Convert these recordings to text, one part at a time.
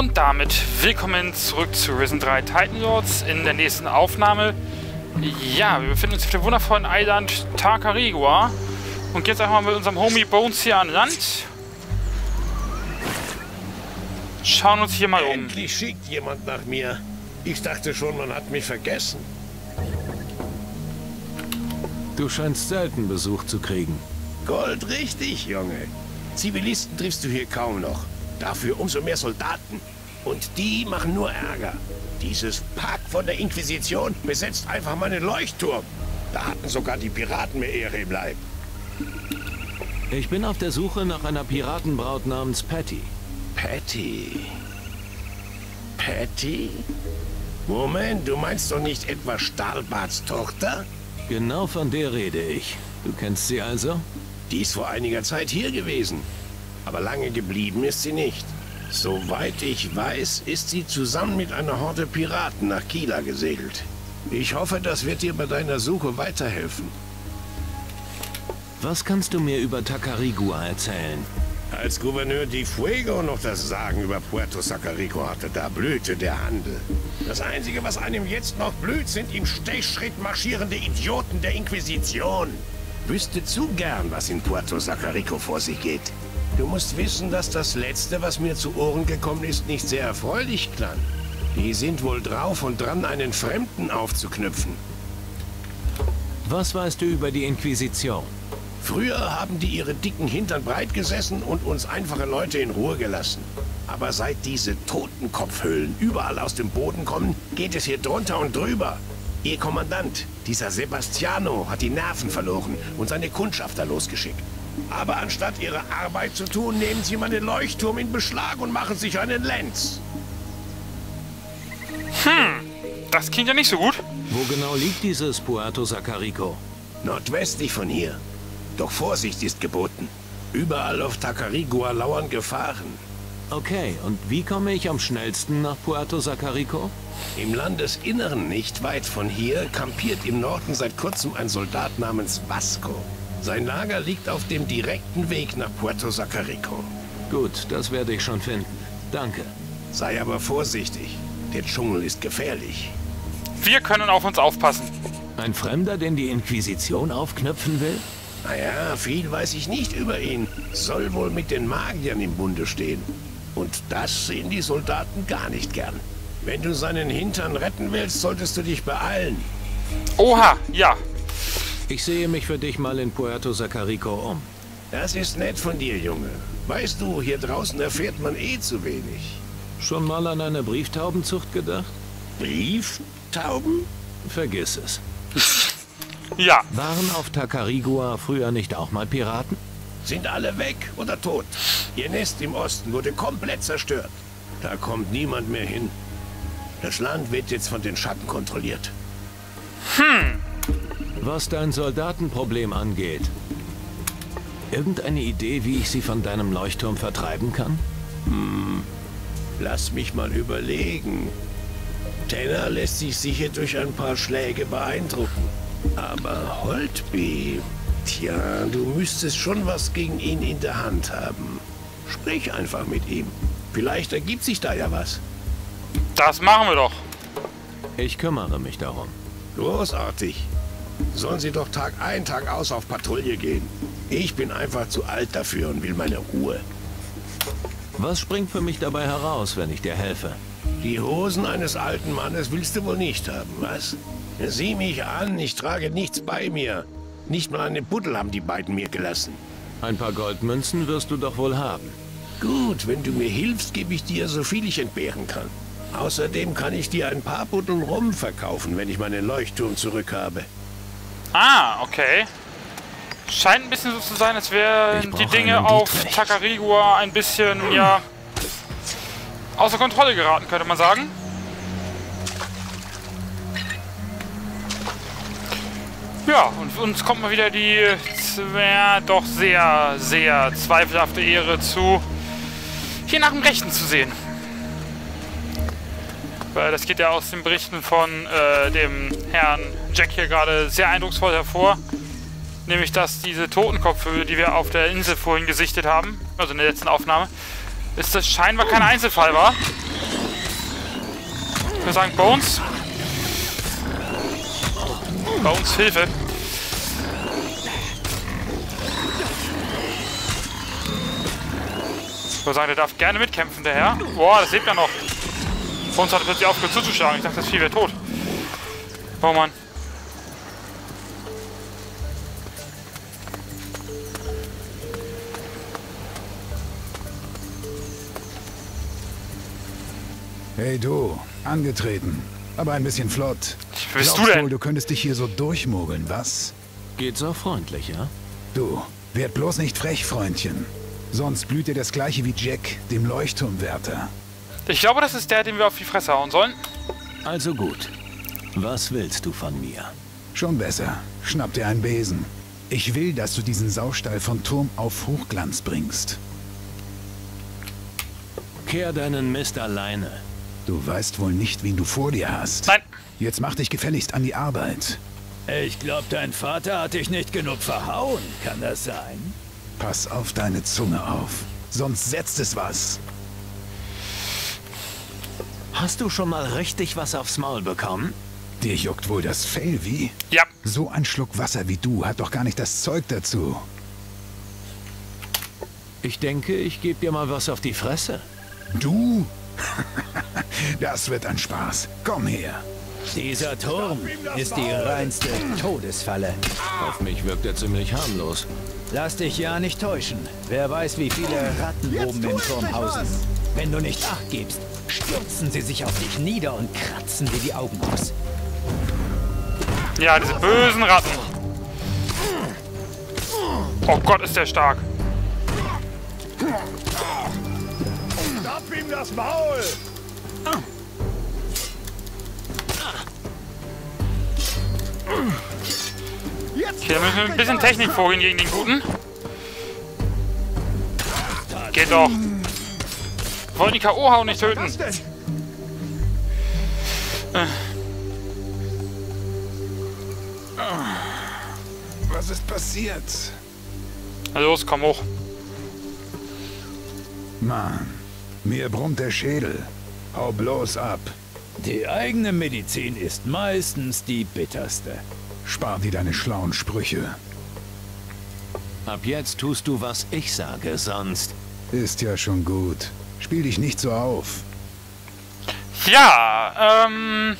Und damit willkommen zurück zu Risen 3 Titan Lords in der nächsten Aufnahme. Ja, wir befinden uns auf dem wundervollen Island Takarigua. Und jetzt einfach mal mit unserem Homie Bones hier an Land. Schauen uns hier mal um. Endlich schickt jemand nach mir. Ich dachte schon, man hat mich vergessen. Du scheinst selten Besuch zu kriegen. Gold richtig, Junge. Zivilisten triffst du hier kaum noch. Dafür umso mehr Soldaten. Und die machen nur Ärger. Dieses Pack von der Inquisition besetzt einfach meinen Leuchtturm. Da hatten sogar die Piraten mehr Ehre im Leib. Ich bin auf der Suche nach einer Piratenbraut namens Patty. Patty. Patty? Moment, du meinst doch nicht etwa Stahlbarts Tochter? Genau von der rede ich. Du kennst sie also? Die ist vor einiger Zeit hier gewesen. Aber lange geblieben ist sie nicht. Soweit ich weiß, ist sie zusammen mit einer Horde Piraten nach Kila gesegelt. Ich hoffe, das wird dir bei deiner Suche weiterhelfen. Was kannst du mir über Takarigua erzählen? Als Gouverneur Di Fuego noch das Sagen über Puerto Sacarico hatte, da blühte der Handel. Das Einzige, was einem jetzt noch blüht, sind im Stechschritt marschierende Idioten der Inquisition. Wüsste zu gern, was in Puerto Sacarico vor sich geht. Du musst wissen, dass das Letzte, was mir zu Ohren gekommen ist, nicht sehr erfreulich klang. Die sind wohl drauf und dran, einen Fremden aufzuknüpfen. Was weißt du über die Inquisition? Früher haben die ihre dicken Hintern breit gesessen und uns einfache Leute in Ruhe gelassen. Aber seit diese Totenkopfhüllen überall aus dem Boden kommen, geht es hier drunter und drüber. Ihr Kommandant, dieser Sebastiano, hat die Nerven verloren und seine Kundschafter losgeschickt. Aber anstatt ihre Arbeit zu tun, nehmen sie meinen Leuchtturm in Beschlag und machen sich einen Lenz. Hm, das klingt ja nicht so gut. Wo genau liegt dieses Puerto Sacarico? Nordwestlich von hier. Doch Vorsicht ist geboten. Überall auf Tacarigua lauern Gefahren. Okay, und wie komme ich am schnellsten nach Puerto Sacarico? Im Landesinneren, nicht weit von hier, kampiert im Norden seit kurzem ein Soldat namens Vasco. Sein Lager liegt auf dem direkten Weg nach Puerto Sacarico. Gut, das werde ich schon finden. Danke. Sei aber vorsichtig. Der Dschungel ist gefährlich. Wir können auf uns aufpassen. Ein Fremder, den die Inquisition aufknöpfen will? Naja, viel weiß ich nicht über ihn. Soll wohl mit den Magiern im Bunde stehen. Und das sehen die Soldaten gar nicht gern. Wenn du seinen Hintern retten willst, solltest du dich beeilen. Oha, ja. Ich sehe mich für dich mal in Puerto Sacarico um. Das ist nett von dir, Junge. Weißt du, hier draußen erfährt man eh zu wenig. Schon mal an eine Brieftaubenzucht gedacht? Brieftauben? Vergiss es. Ja. Waren auf Tacarigua früher nicht auch mal Piraten? Sind alle weg oder tot. Ihr Nest im Osten wurde komplett zerstört. Da kommt niemand mehr hin. Das Land wird jetzt von den Schatten kontrolliert. Hm. Was dein Soldatenproblem angeht. Irgendeine Idee, wie ich sie von deinem Leuchtturm vertreiben kann? Hm. Lass mich mal überlegen. Tenner lässt sich sicher durch ein paar Schläge beeindrucken. Aber Holtby, tja, du müsstest schon was gegen ihn in der Hand haben. Sprich einfach mit ihm. Vielleicht ergibt sich da ja was. Das machen wir doch. Ich kümmere mich darum. Großartig. Sollen sie doch Tag ein, Tag aus auf Patrouille gehen. Ich bin einfach zu alt dafür und will meine Ruhe. Was springt für mich dabei heraus, wenn ich dir helfe? Die Hosen eines alten Mannes willst du wohl nicht haben, was? Sieh mich an, ich trage nichts bei mir. Nicht mal eine Buddel haben die beiden mir gelassen. Ein paar Goldmünzen wirst du doch wohl haben. Gut, wenn du mir hilfst, gebe ich dir so viel ich entbehren kann. Außerdem kann ich dir ein paar Buddeln Rum verkaufen, wenn ich meinen Leuchtturm zurück habe. Ah, okay. Scheint ein bisschen so zu sein, als wären die Dinge auf Takarigua ein bisschen, ja, außer Kontrolle geraten, könnte man sagen. Ja, und uns kommt mal wieder die ja, doch sehr, sehr zweifelhafte Ehre zu, hier nach dem Rechten zu sehen. Weil das geht ja aus den Berichten von äh, dem Herrn Jack hier gerade sehr eindrucksvoll hervor. Nämlich, dass diese Totenkopfhöhle, die wir auf der Insel vorhin gesichtet haben, also in der letzten Aufnahme, ist das scheinbar kein Einzelfall war. würde sagen, Bones. Bones, Hilfe. Ich würde sagen, der darf gerne mitkämpfen, der Herr. Boah, das lebt ja noch. Bones hat plötzlich aufgehört zuzuschlagen. Ich dachte, das Vieh wäre tot. Oh Mann. Hey du, angetreten. Aber ein bisschen flott. Bist du denn? wohl, du könntest dich hier so durchmogeln, was? Geht's auch freundlich, ja? Du, werd bloß nicht frech, Freundchen. Sonst blüht dir das gleiche wie Jack, dem Leuchtturmwärter. Ich glaube, das ist der, den wir auf die Fresse hauen sollen. Also gut. Was willst du von mir? Schon besser. Schnapp dir einen Besen. Ich will, dass du diesen Saustall von Turm auf Hochglanz bringst. Kehr deinen Mist alleine. Du weißt wohl nicht, wen du vor dir hast. Nein. Jetzt mach dich gefälligst an die Arbeit. Ich glaube, dein Vater hat dich nicht genug verhauen. Kann das sein? Pass auf deine Zunge auf. Sonst setzt es was. Hast du schon mal richtig was aufs Maul bekommen? Dir juckt wohl das Fell wie? Ja. So ein Schluck Wasser wie du hat doch gar nicht das Zeug dazu. Ich denke, ich gebe dir mal was auf die Fresse. Du? das wird ein Spaß. Komm her. Dieser Turm ist die reinste Todesfalle. Auf mich wirkt er ziemlich harmlos. Lass dich ja nicht täuschen. Wer weiß, wie viele Ratten oben im Turm hausen. Wenn du nicht Acht gibst, stürzen sie sich auf dich nieder und kratzen dir die Augen aus. Ja, diese bösen Ratten. Oh Gott, ist der stark. Schnapp ihm das Maul! Okay, da müssen wir ein bisschen Technik vorgehen gegen den Guten. Geht doch. Wir wollen die K.O. hauen, nicht töten. Was ist passiert? Na los, komm hoch. Mann, mir brummt der Schädel. Hau bloß ab. Die eigene Medizin ist meistens die bitterste. Spar dir deine schlauen Sprüche. Ab jetzt tust du, was ich sage, sonst... Ist ja schon gut. Spiel dich nicht so auf. Ja, ähm...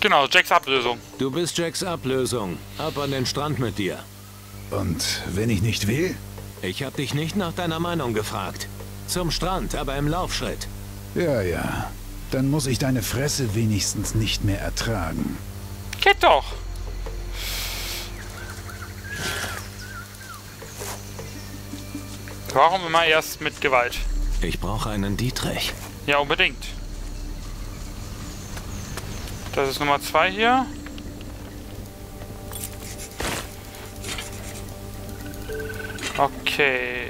Genau, Jacks Ablösung. Du bist Jacks Ablösung. Ab an den Strand mit dir. Und wenn ich nicht will? Ich hab dich nicht nach deiner Meinung gefragt. Zum Strand, aber im Laufschritt. Ja, ja. Dann muss ich deine Fresse wenigstens nicht mehr ertragen. Geht doch. Warum immer erst mit Gewalt? Ich brauche einen Dietrich. Ja, unbedingt. Das ist Nummer zwei hier. Okay.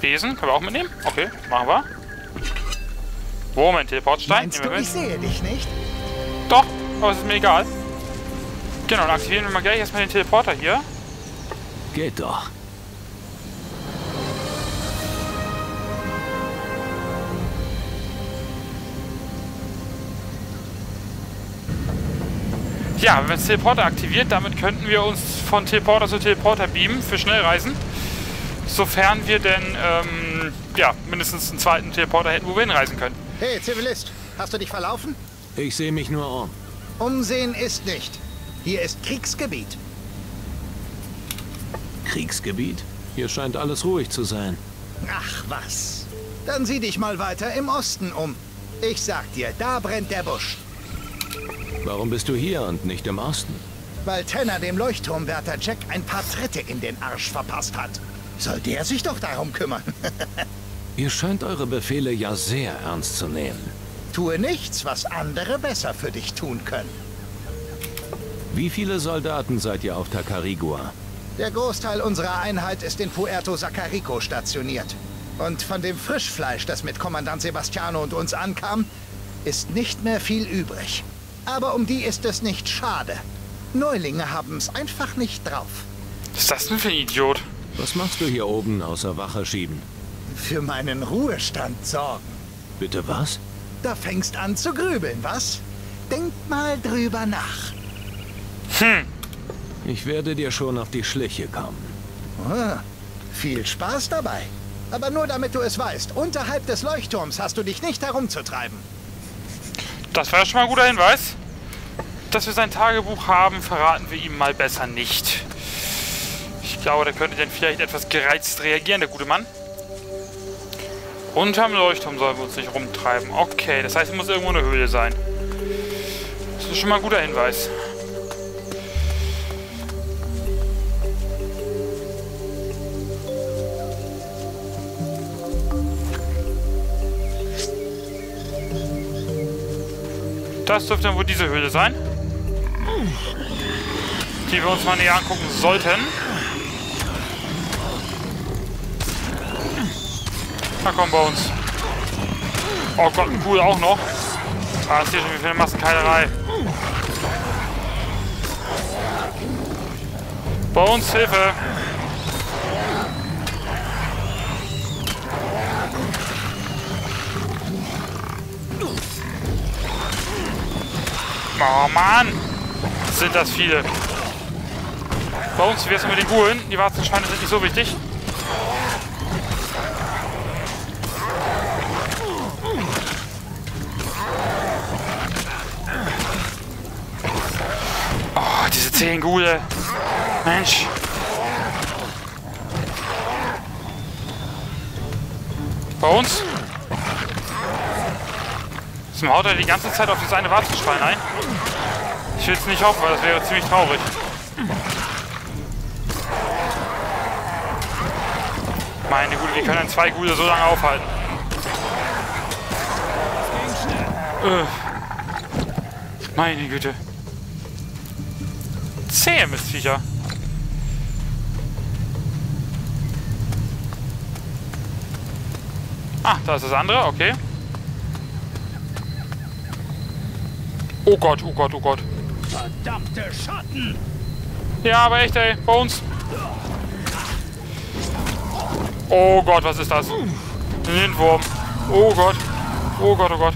Besen, können wir auch mitnehmen? Okay, machen wir. Moment, Teleportstein. Meinst nehmen du, wir ich mit. sehe dich nicht? Doch, aber es ist mir egal. Genau, dann aktivieren wir mal gleich erstmal den Teleporter hier. Geht doch. Ja, wenn den Teleporter aktiviert, damit könnten wir uns von Teleporter zu Teleporter beamen für Schnellreisen. Sofern wir denn, ähm, ja, mindestens einen zweiten Teleporter hätten, wo wir hinreisen können. Hey, Zivilist, hast du dich verlaufen? Ich sehe mich nur um. Umsehen ist nicht. Hier ist Kriegsgebiet. Kriegsgebiet? Hier scheint alles ruhig zu sein. Ach was. Dann sieh dich mal weiter im Osten um. Ich sag dir, da brennt der Busch. Warum bist du hier und nicht im Osten? Weil Tanner dem Leuchtturmwärter Jack ein paar Tritte in den Arsch verpasst hat. Soll der sich doch darum kümmern? Ihr scheint eure Befehle ja sehr ernst zu nehmen. Tue nichts, was andere besser für dich tun können. Wie viele Soldaten seid ihr auf Tacarigua? Der Großteil unserer Einheit ist in Puerto Sacarico stationiert. Und von dem Frischfleisch, das mit Kommandant Sebastiano und uns ankam, ist nicht mehr viel übrig. Aber um die ist es nicht schade. Neulinge haben es einfach nicht drauf. Was ist das denn für ein Idiot? Was machst du hier oben außer Wache schieben? für meinen Ruhestand sorgen. Bitte was? Da fängst an zu grübeln, was? Denk mal drüber nach. Ich werde dir schon auf die Schliche kommen. Ah, viel Spaß dabei. Aber nur damit du es weißt, unterhalb des Leuchtturms hast du dich nicht herumzutreiben. Das wäre schon mal ein guter Hinweis. Dass wir sein Tagebuch haben, verraten wir ihm mal besser nicht. Ich glaube, der könnte dann vielleicht etwas gereizt reagieren, der gute Mann. Unterm Leuchtturm sollen wir uns nicht rumtreiben. Okay, das heißt, es muss irgendwo eine Höhle sein. Das ist schon mal ein guter Hinweis. Das dürfte dann wohl diese Höhle sein. Die wir uns mal näher angucken sollten. Na komm bei uns. Oh Gott, cool auch noch. Ah, ist hier schon wieder eine Massenkeilerei. Bei uns Hilfe. Oh Mann! Sind das viele. Bei uns, wie wär's mit den Buhlen? Die Warzenschweine sind nicht so wichtig. Oh, diese zehn Gule. Mensch. Bei uns? Zum haut er die ganze Zeit auf dieses eine Warzenschwein ein. Ich will es nicht hoffen, weil das wäre ziemlich traurig. Meine Güte, wie können zwei Gule so lange aufhalten? Äh. Meine Güte. Zähe Mistviecher. Ah, da ist das andere, okay. Oh Gott, oh Gott, oh Gott. Verdammte Schatten! Ja, aber echt, ey. Bei uns. Oh Gott, was ist das? Ein Lindwurm. Oh Gott. Oh Gott, oh Gott.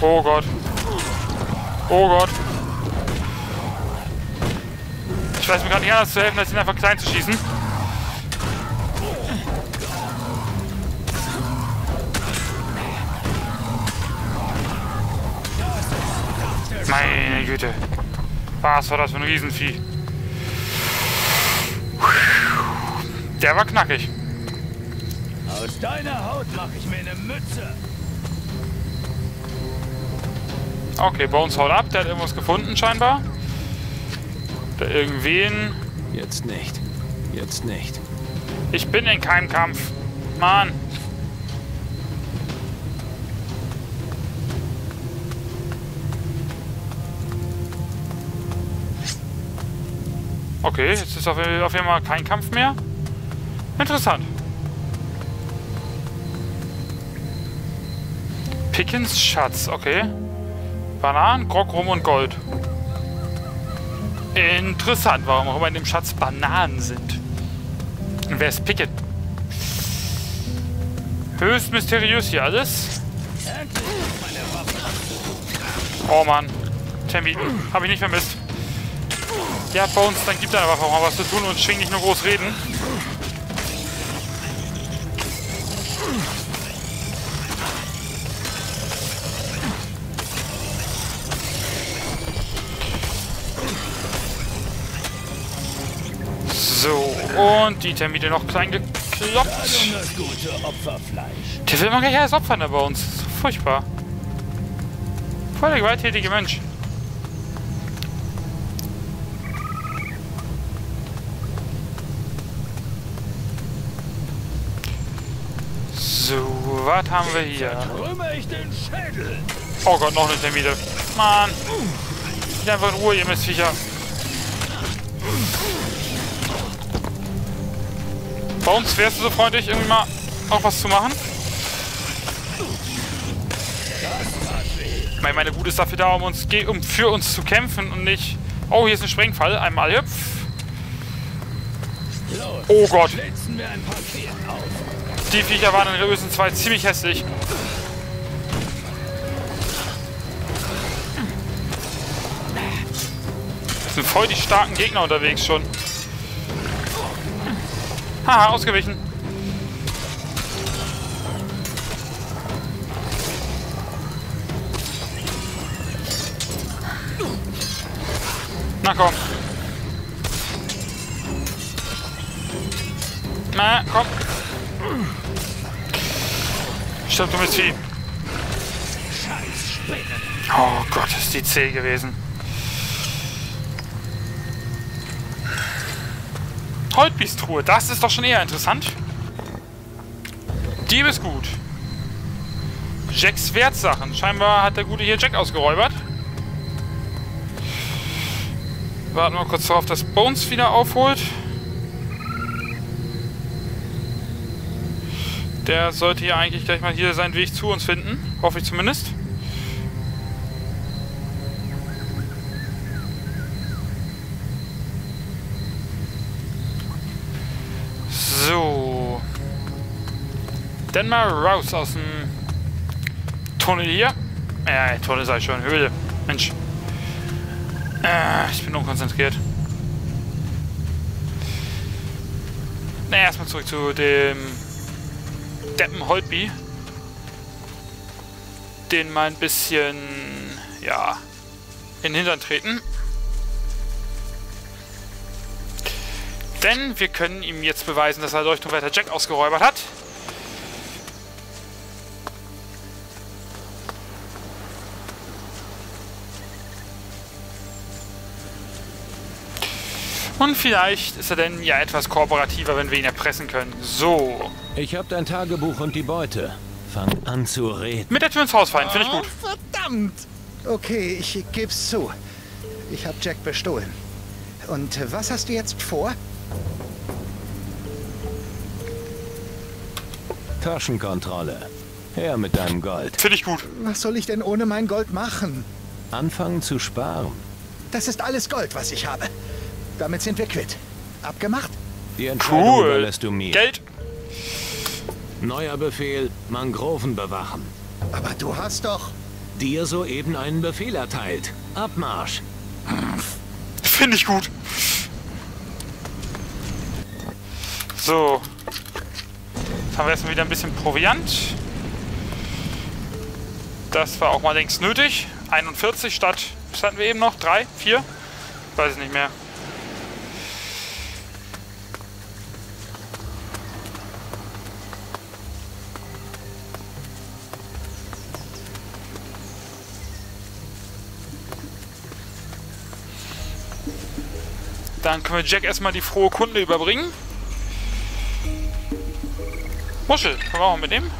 Oh Gott. Oh Gott. Ich weiß mir gerade nicht anders zu helfen, als ihn einfach klein zu schießen. Meine Güte. Was war das für ein Riesenvieh? Der war knackig. Aus deiner Haut mache ich mir eine Mütze. Okay, uns haut ab. Der hat irgendwas gefunden scheinbar. Der irgendwen. Jetzt nicht. Jetzt nicht. Ich bin in keinem Kampf. Mann. Okay, jetzt ist auf, auf jeden Fall kein Kampf mehr. Interessant. Pickens Schatz, okay. Bananen, Grog, Rum und Gold. Interessant, warum auch immer in dem Schatz Bananen sind. Und wer ist Pickett? Höchst mysteriös hier alles. Oh Mann. Termiten. Habe ich nicht vermisst. Ja, bei uns, dann gibt er einfach auch mal was zu tun und schwing nicht nur groß reden. So, und die Termite noch klein gekloppt. Der will immer gleich alles opfern da bei uns. Furchtbar. Voll der gewalttätige Mensch. So, was haben wir hier? Oh Gott, noch eine Termite. Mann. Geht einfach in Ruhe, ihr Mistviecher. Bei uns wärst du so freundlich, irgendwie mal auch was zu machen? Ich meine, meine Gute ist dafür da, um uns um für uns zu kämpfen und nicht. Oh, hier ist ein Sprengfall. Einmal hüpf. Oh Gott. Die Viecher waren in der Ösen 2 ziemlich hässlich. Es sind voll die starken Gegner unterwegs schon. Haha, ausgewichen. Na komm. Na, komm. Stirb du mit Vieh. Oh Gott, ist die zäh gewesen. Holtbistruhe, das ist doch schon eher interessant. Diebesgut. Jacks Wertsachen. Scheinbar hat der Gute hier Jack ausgeräubert. Warten wir kurz darauf, dass Bones wieder aufholt. Der sollte hier eigentlich gleich mal hier seinen Weg zu uns finden. Hoffe ich zumindest. So. Dann mal raus aus dem Tunnel hier. Ja, Tunnel sei schon. Höhle. Mensch. Äh, ich bin unkonzentriert. Na, erstmal zurück zu dem Deppen Holtby. Den mal ein bisschen, ja, in den Hintern treten. Denn wir können ihm jetzt beweisen, dass er Leuchtturmwärter Jack ausgeräubert hat. Und vielleicht ist er denn ja etwas kooperativer, wenn wir ihn erpressen können. So. Ich habe dein Tagebuch und die Beute. Fang an zu reden. Mit der Tür ins Haus fallen, finde ich gut. Verdammt! Okay, ich geb's zu. Ich hab Jack bestohlen. Und äh, was hast du jetzt vor? Taschenkontrolle. Her mit deinem Gold. Finde ich gut. Was soll ich denn ohne mein Gold machen? Anfangen zu sparen. Das ist alles Gold, was ich habe. Damit sind wir quitt. Abgemacht? Die Entscheidung Cool. überlässt du mir. Geld. Neuer Befehl, Mangroven bewachen. Aber du hast doch... Dir soeben einen Befehl erteilt. Abmarsch. Finde ich gut. So. Jetzt haben wir erstmal wieder ein bisschen Proviant. Das war auch mal längst nötig. 41 statt, was hatten wir eben noch? 3? 4? Weiß ich nicht mehr. Dann können wir Jack erstmal die frohe Kunde überbringen. Muschel, können wir auch mitnehmen?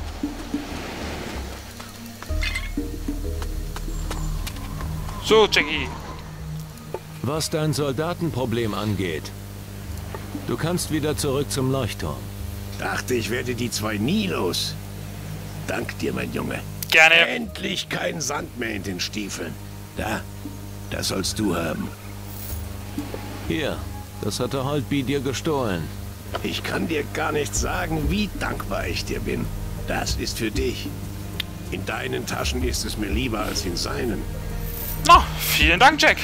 So, Jackie. Was dein Soldatenproblem angeht. Du kannst wieder zurück zum Leuchtturm. Dachte, ich werde die zwei nie los. Dank dir, mein Junge. Gerne. Endlich kein Sand mehr in den Stiefeln. Da, das sollst du haben. Hier, das hatte Holtby dir gestohlen. Ich kann dir gar nicht sagen, wie dankbar ich dir bin. Das ist für dich. In deinen Taschen ist es mir lieber als in seinen. Na, vielen Dank, Jack.